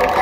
you